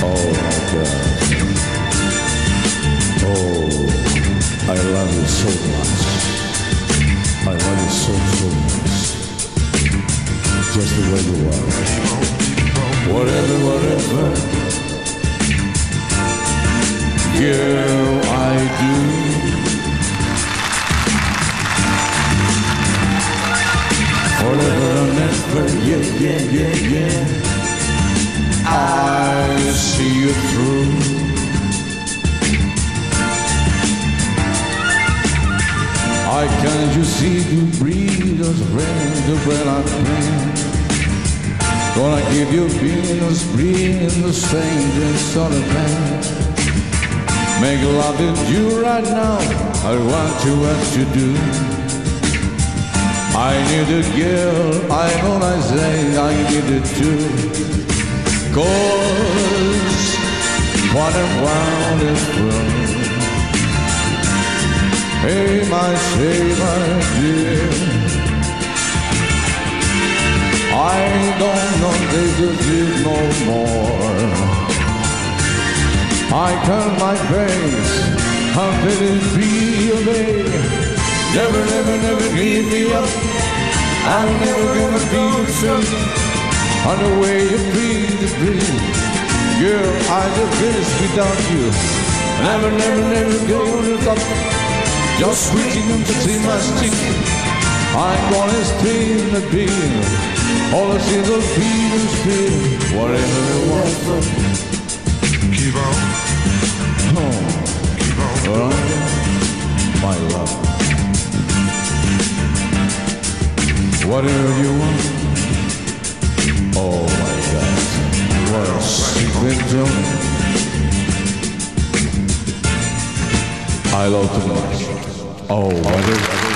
Oh my God. Oh, I love you so much. I love you so, so much. Just the way you are. Whatever, whatever. Yeah. Yeah, yeah, yeah. I see you through. I can't you see you breathe as rain when I pray. Gonna give you Venus, breathe the strangest sort of man. Make love with you right now. I want to what you do. I need a girl, I It too. Cause what a wild is through. Hey, my say, my dear. I don't know they could live no more. I turn my face, how could it be oh, a day? Never, never, never give me up. I'm never gonna be same. On the way you breathe, you breathe. Girl, I just finished without you. Never, never, never gonna stop. Just reaching to see my stick. I'm gonna stay in the beat. All I see is a and speed. Whatever they want. Keep on, Oh, keep on. alright. My love. Whatever you want. I love to know. Oh, whatever.